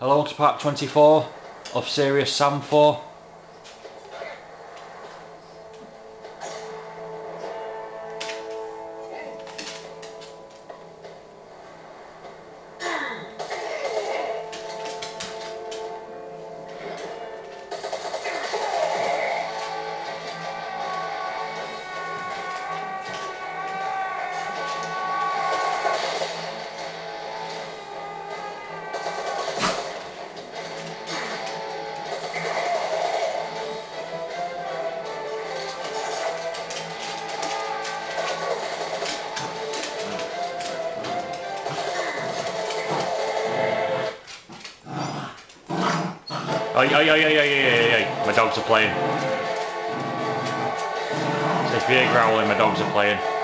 Hello to Part 24 of Serious Sam 4. Yeah, yeah, yeah, yeah, yeah, yeah. My dogs are playing. So if you hear growling, my dogs are playing.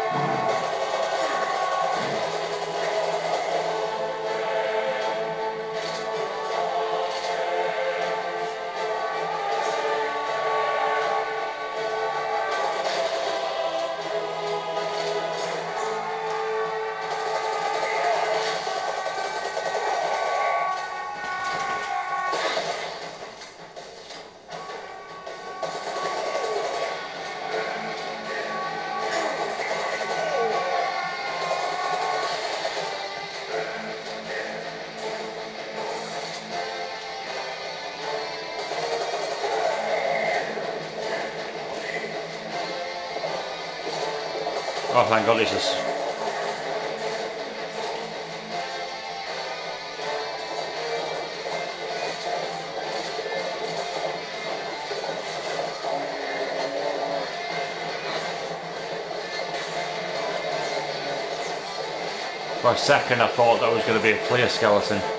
Oh, thank God this is. For a second I thought that was going to be a clear skeleton.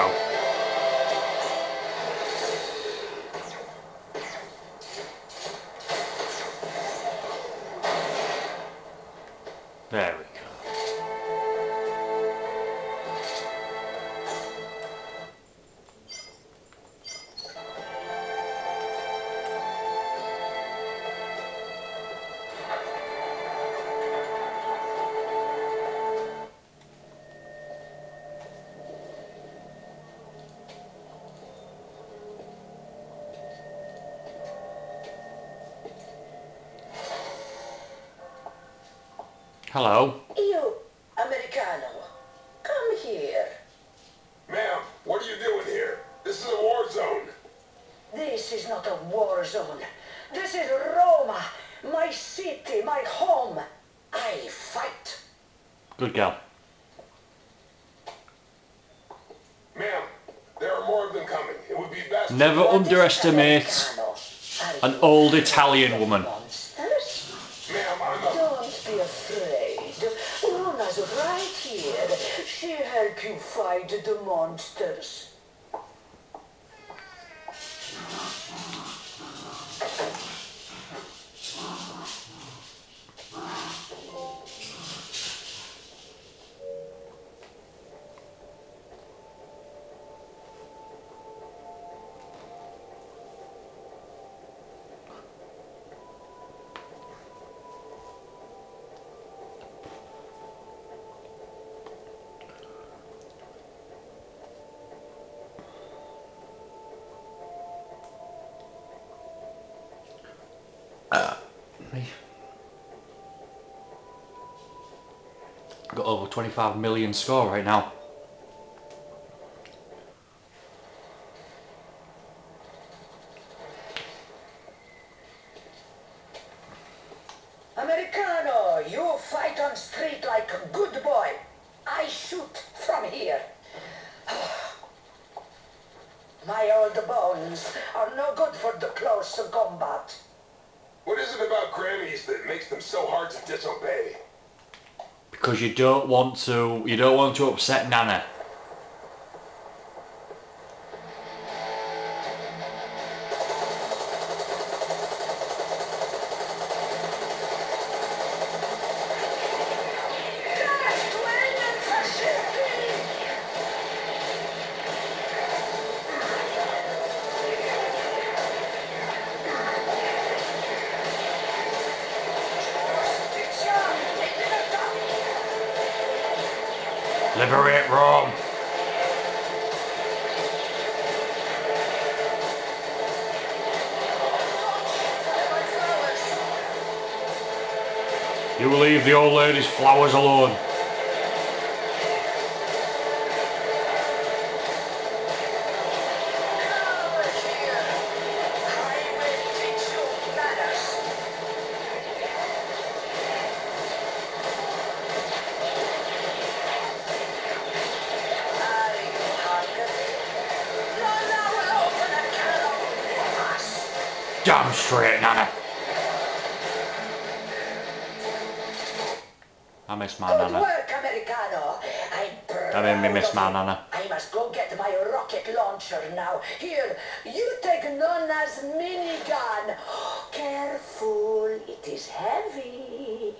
Oh. Hello. You, Americano, come here. Ma'am, what are you doing here? This is a war zone. This is not a war zone. This is Roma, my city, my home. I fight. Good girl. Ma'am, there are more of them coming. It would be best. Never underestimate an old Italian woman. monsters? Ma'am, I'm a. Don't afraid. Rona's right here. She'll help you fight the monsters. Got over 25 million score right now. Americano, you fight on street like a good boy. I shoot from here. My old bones are no good for the close combat. What is it about Grammys that makes them so hard to disobey? Because you don't want to you don't want to upset Nana. You leave the old lady's flowers alone. Come over here. I miss my Good Nana. work, Americano. I'm proud I mean, we miss of my. Nana. I must go get my rocket launcher now. Here, you take Nana's minigun. Careful, it is heavy.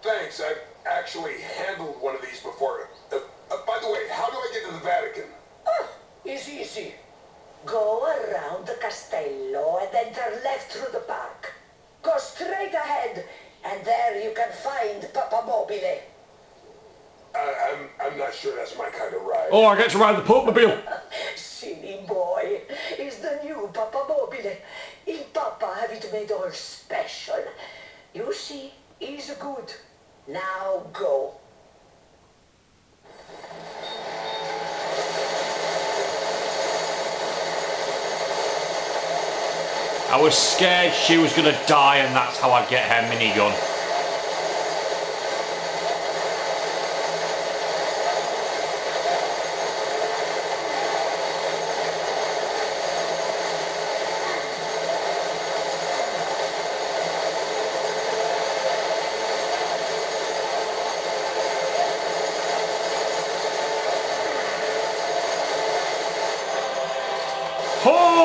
Thanks, I've actually handled one of these before. Uh, uh, by the way, how do I get to the Vatican? Ah, it's easy. Go around the castello and then turn left through the park. Go straight ahead, and there you can find Papa Mobile. I, I'm, I'm not sure that's my kind of ride. Oh, I get to ride the Popemobile. Silly boy, it's the new Papa Mobile. Il Papa have it made all special. You see, he's good. Now go. I was scared she was gonna die and that's how I'd get her minigun.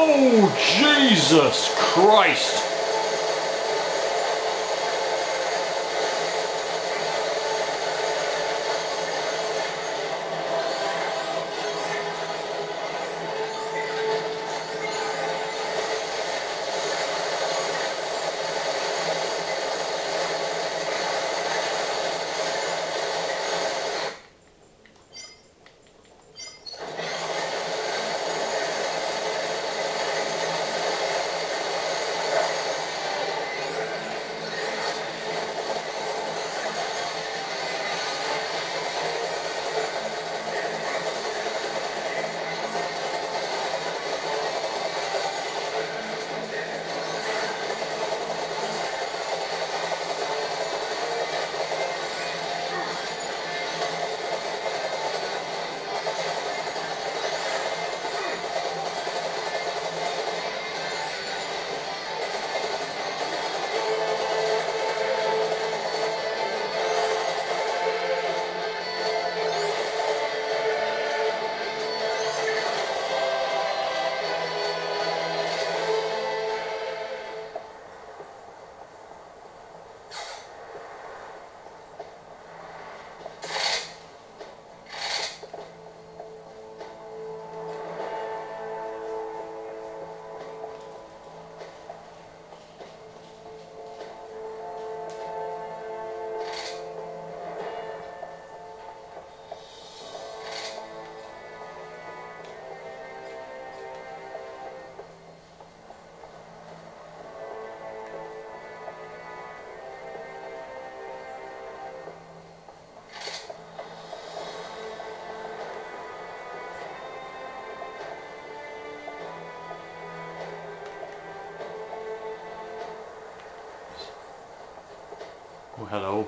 Oh, Jesus Christ! Oh, hello.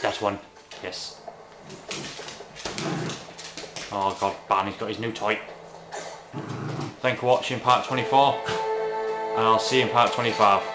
That one. Yes. Oh god, Barney's got his new toy. Thank you for watching part 24. And I'll see you in part 25.